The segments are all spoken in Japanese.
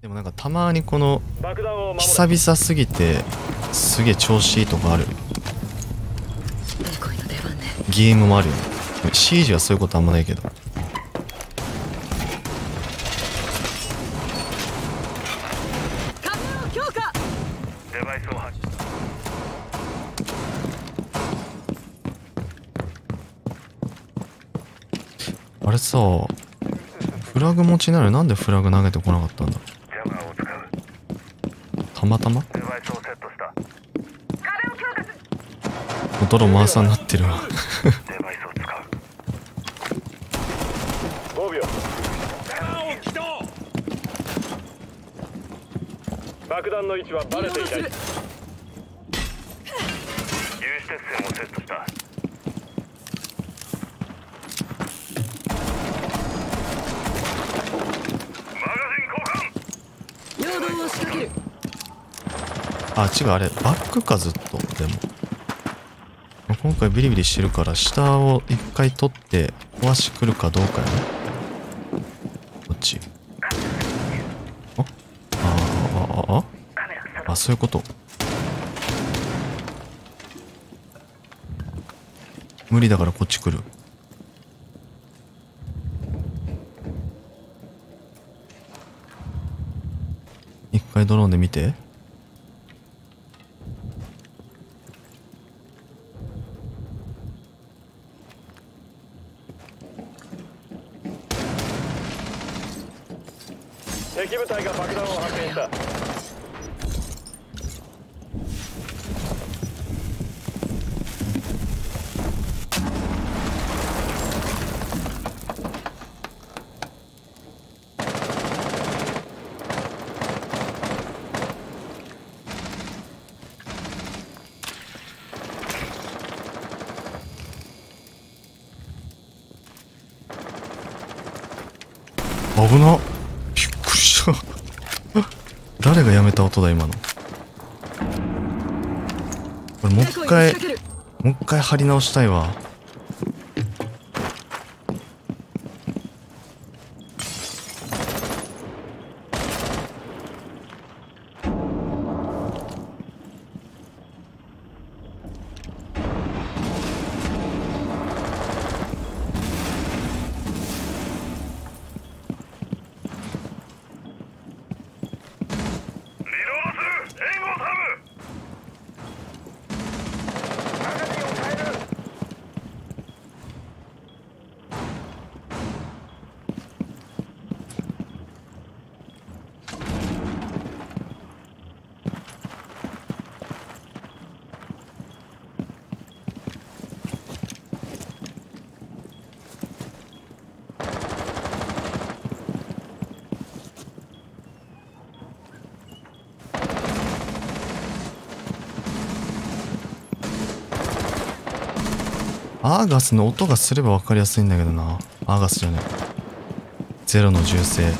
でもなんかたまにこの久々すぎてすげえ調子いいとこある。ゲームもあるよ。ねシージはそういうことあんまないけど。壁を強化。デバイスを発揮。あれさフラグ持ちなのになんでフラグ投げてこなかったんだジャマーを使う。たまたま？デバイスをセットした。壁を強化する泥回さになってるわ。デバイスを使う。5秒。爆弾の位置はバレていない。有刺鉄線をセットしたあ違うあれバックかずっとでも。今回ビリビリしてるから下を一回取って壊し来るかどうかやねこっち。あああああ。あそういうこと。無理だからこっち来る。一回ドローンで見て。敵部隊が爆弾を発見した。危なっ。誰がやめた音だ今の。これもう一回もう一回貼り直したいわリロードする援護を頼むマガジンを変えるアーガスの音がすれば分かりやすいんだけどな。アーガスじゃねえ。ゼロの銃声。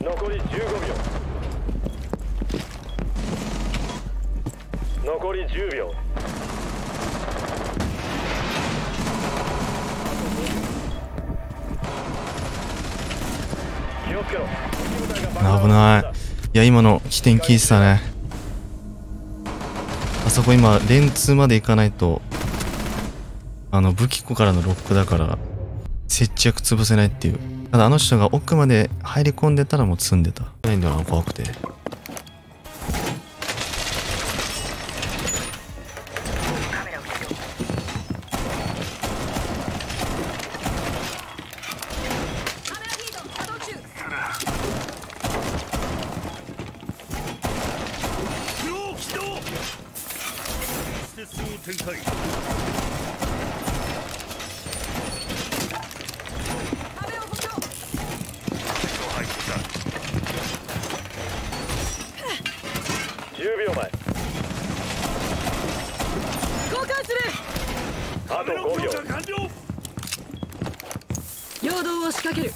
残り15秒。残り10秒。危ない。いや今の起点聞いてたね。あそこ今電通まで行かないとあの武器庫からのロックだから接着潰せないっていう。ただあの人が奥まで入り込んでたらもう積んでた。ないんだな怖くて。10秒前交換する。あと5秒陽動を仕掛ける。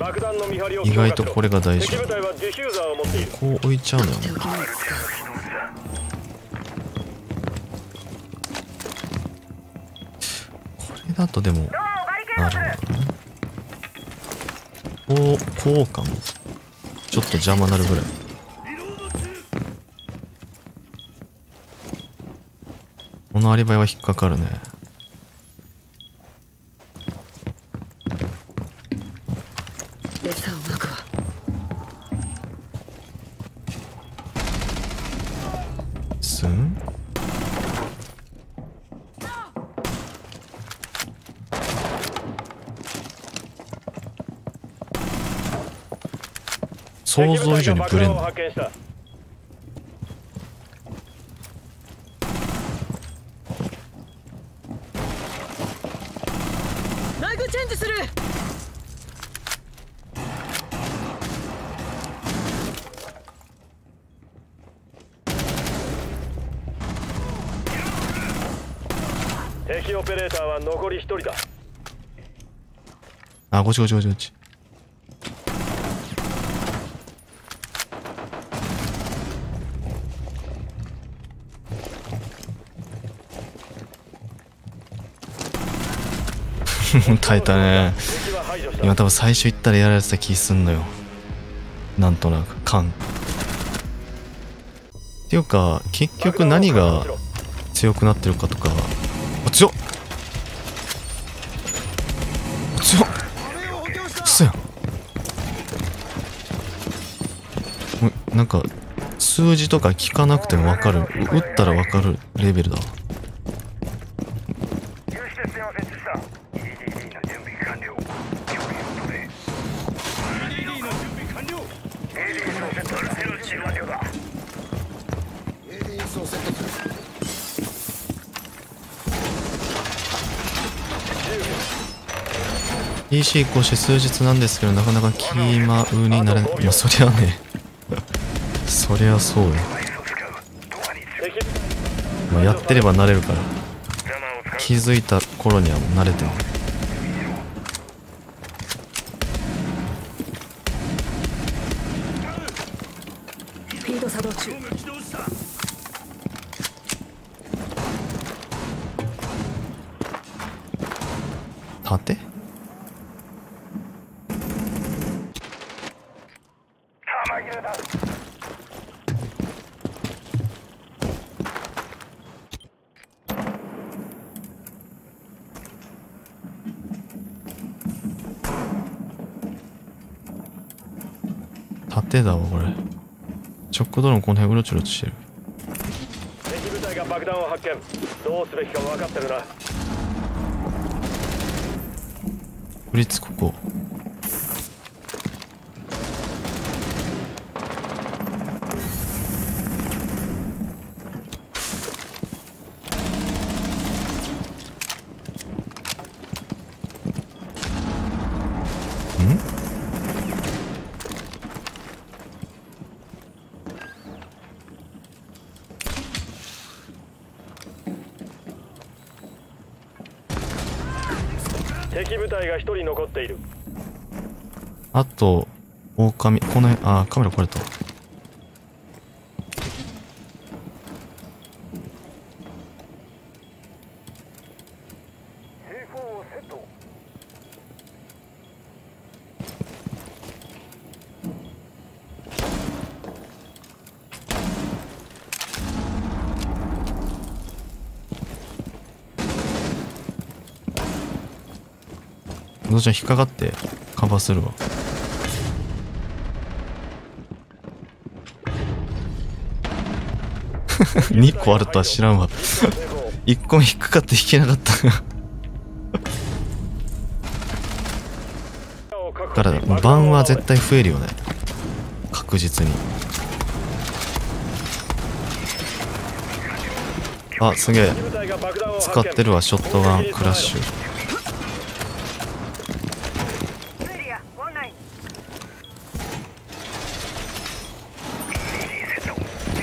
爆弾の見張りを意外とこれが大事。敵部隊はディフューザーを持っている。こう置いちゃうのよ。ねこれだとでもなるほどね。こうこうかもちょっと邪魔なるぐらいのアリバイは引っかかるね。餌をまくわ。すん想像以上にブレん敵部隊が爆弾をな発見したラグチェンジする敵オペレーターは残り1人だ。あこっちこっちこっちこっち。耐えたね。今多分最初行ったらやられてた気すんのよ。なんとなく。勘っていうか結局何が強くなってるかとか強っ。強っ。嘘や。んもうなんか数字とか聞かなくても分かる。打ったら分かるレベルだわ有刺鉄線を設置した EDD の準備完了共有とで EDD の準備完了 AD のセットの準備完了だ AD をセットする EC 移行して数日なんですけどなかなかキーマウになれない。まあそりゃね。そりゃそうよ、まあ、やってればなれるから。気づいた頃にはもう慣れてるフィード作動中盾弾切れだ盾だわこれ直ドローンこの辺うろちょろしてる敵部隊が爆弾を発見どうすべきか分かってるなフリッツここ敵部隊が1人残っている。あと狼この辺あカメラ壊れたのちゃん引っかかってカバーするわ。2個あるとは知らんわ。1個も引っかかって引けなかった。だ？から番は絶対増えるよね。確実に。あすげえ。使ってるわショットガンクラッシュエリアオンライン EDD セット停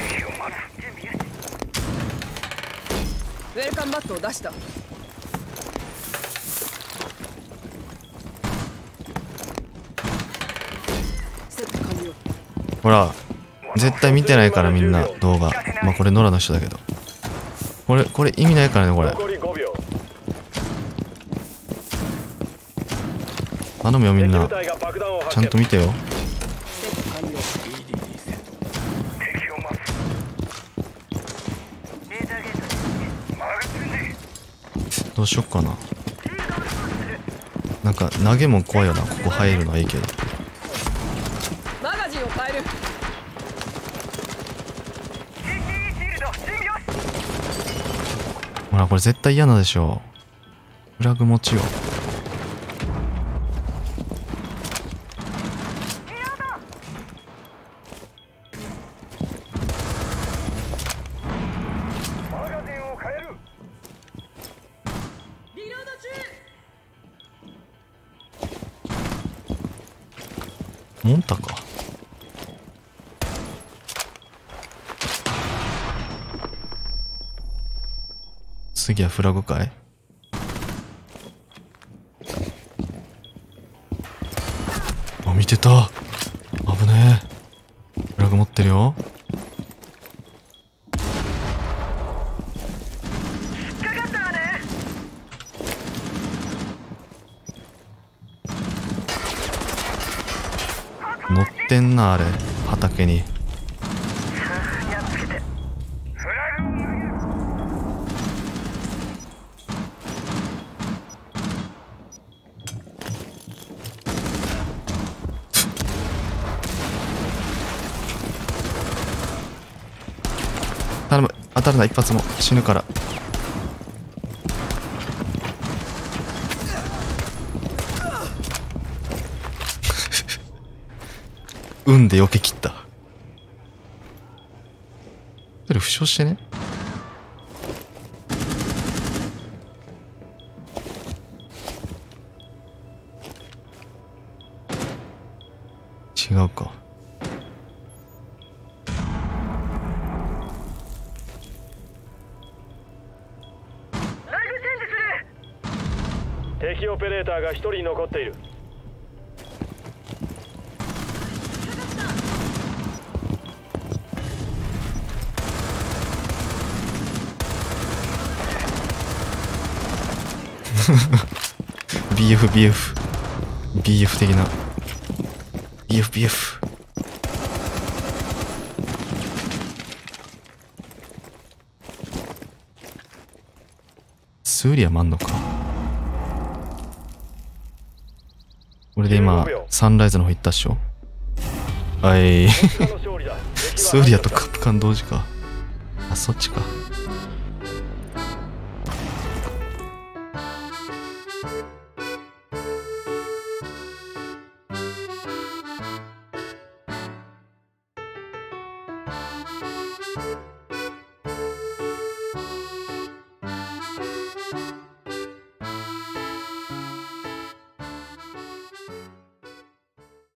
止を待つ準備よしウェルカムマットを出した。ほら絶対見てないからみんな動画。まあこれノラの人だけど。これこれ意味ないからねこれ。頼むよみんな。ちゃんと見てよセット完了敵を待つレーザーゲートマグチェンジどうしよっかな。なんか投げも怖いよな。ここ入るのはいいけど。ほらこれ絶対嫌なでしょ。フラグ持ちよ。マ次はフラグかい？あ見てた。危ねえ。フラグ持ってるよ。乗ってんなあれ。畑にやっつけてフラグを投げる頼む当たるな一発も死ぬから。運で避け切った。それ負傷してね。違うか。ジする敵オペレーターが1人残っている。ー BFBF BF 的な。BFBF スーリアもあんのか。これで今15秒。サンライズの方行ったっしょ？はい スーリアとカプカン同時か。あそっちか